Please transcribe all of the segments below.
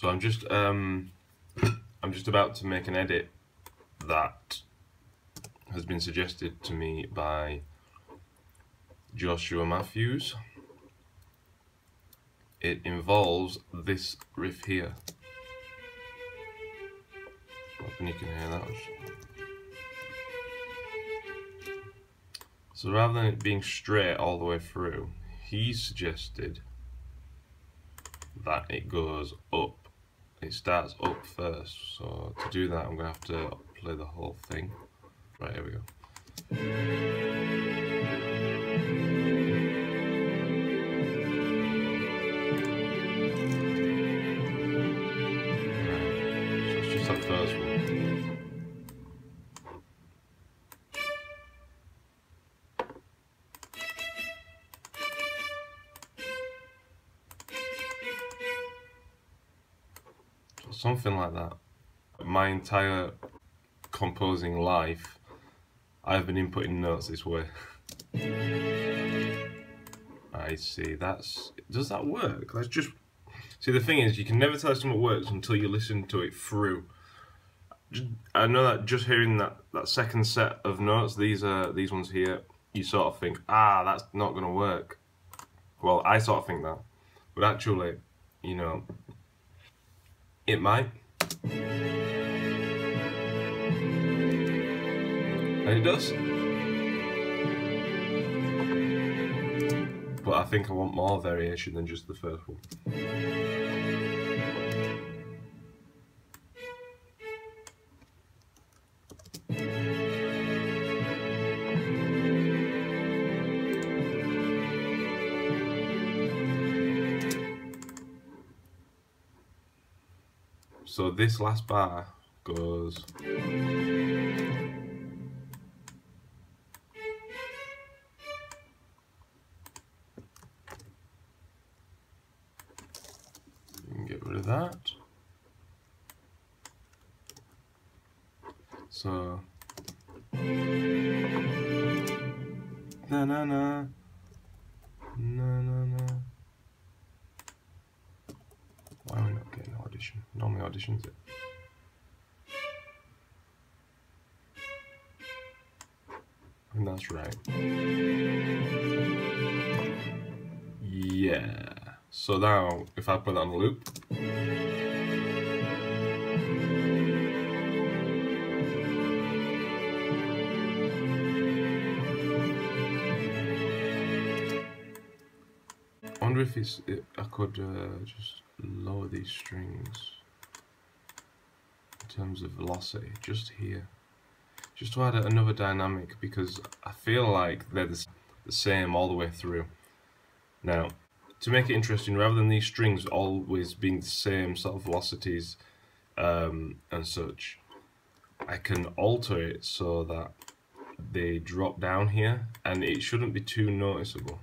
So I'm just um, I'm just about to make an edit that has been suggested to me by Joshua Matthews. It involves this riff here. Hoping you can hear that. So rather than it being straight all the way through, he suggested that it goes up. It starts up first. So to do that, I'm going to have to play the whole thing. Right, here we go. Something like that. My entire composing life, I've been inputting notes this way. I see. That's does that work? That's just see. The thing is, you can never tell if something works until you listen to it through. I know that just hearing that that second set of notes, these are these ones here, you sort of think, ah, that's not gonna work. Well, I sort of think that, but actually, you know, it might. And it does. But I think I want more variation than just the first one. So this last bar goes. Get rid of that. So. Na na. Na na na. Why are we not getting audition? Normally auditions it. And that's right. Yeah. So now, if I put that on a loop, I wonder if it's, it, I could uh, just lower these strings in terms of velocity, just here. Just to add another dynamic because I feel like they're the, same all the way through. Now, to make it interesting, rather than these strings always being the same sort of velocities um, and such, I can alter it so that they drop down here and it shouldn't be too noticeable.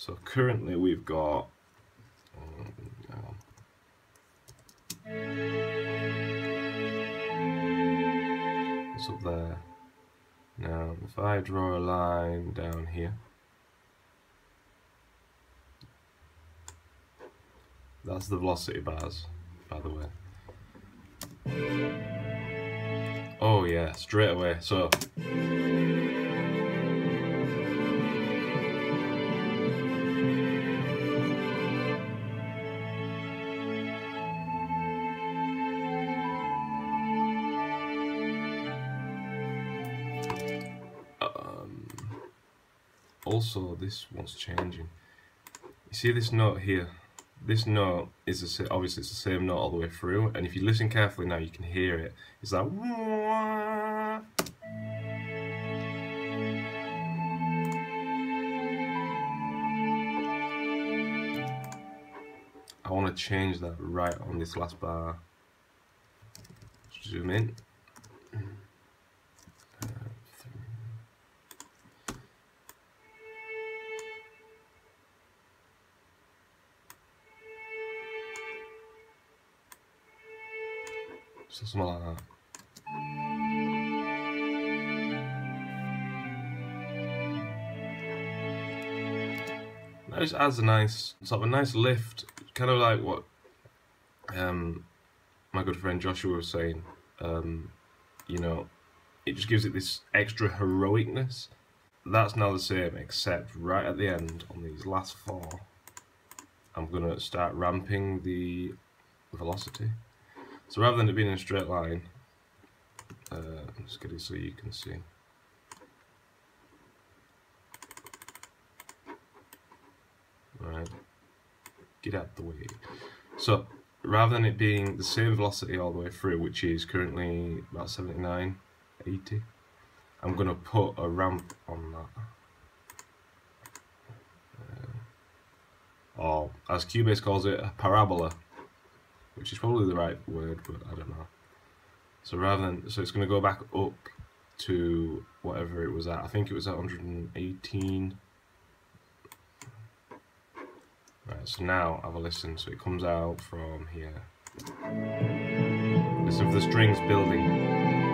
So currently we've got. um. It's up there. Now, if I draw a line down here, that's the velocity bars, by the way. Oh yeah, straight away. So also this one's changing. You see this note here? This note is sa- obviously it's the same note all the way through, and if you listen carefully now, you can hear it. It's like. I want to change that right on this last bar. Zoom in. Something like that. Now just adds a nice sort of a nice lift, kind of like what um, my good friend Joshua was saying. Um, you know, it just gives it this extra heroicness. That's now the same, except right at the end on these last four, I'm gonna start ramping the velocity. So rather than it being in a straight line, uh, just get it so you can see. Right, get out the way. So rather than it being the same velocity all the way through, which is currently about 79, 80, I'm going to put a ramp on that. Uh, or, as Cubase calls it, a parabola, which is probably the right word, but I don't know. So rather than, so it's going to go back up to whatever it was at. I think it was at 118 Right, so now have a listen. So it comes out from here. Listen for the strings building.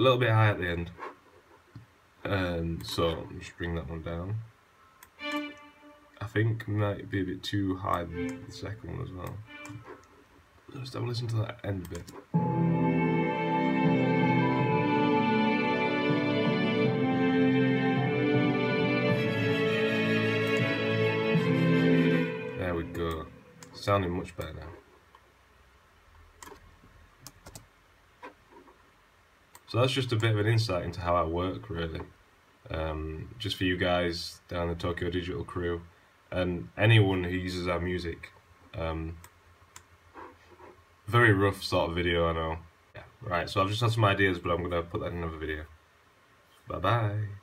A little bit high at the end. Um, so just bring that one down I think might be a bit too high the second one as well. Let's have a listen to that end a bit. There we go. Sounding much better now. So that's just a bit of an insight into how I work really. Um, just for you guys down the Tokyo Digital crew and anyone who uses our music. Um, very rough sort of video, I know. Yeah, right, so I've just had some ideas, but I'm going to put that in another video. Bye-bye.